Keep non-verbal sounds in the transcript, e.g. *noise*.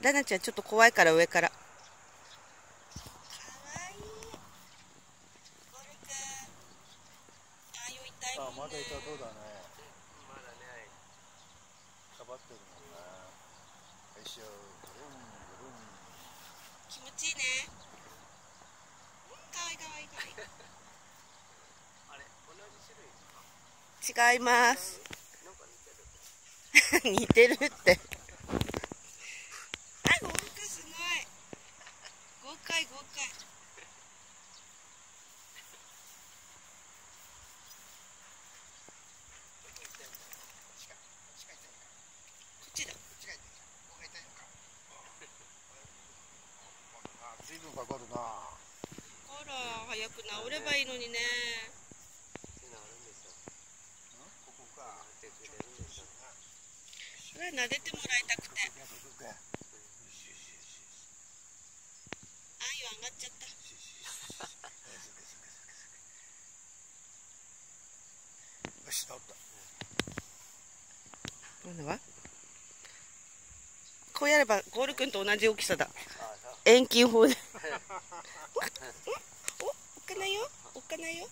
ダナちゃんちょっと怖いから上から。あまだ痛そうだねまだねかばってるもん気持ちいいね。かわいいかわいいかわいい。あれ？同じ種類？違います。*laughs* 似てるって。あ、豪華すごい。豪快豪快。こっちだ。あずいぶんかかるなあら、ればいいのにね。れ撫でてもらいたくて。上がっちゃった。よし治った。今度はこうやればゴール君と同じ大きさだ。遠近法で *laughs* ないよおっかないよ。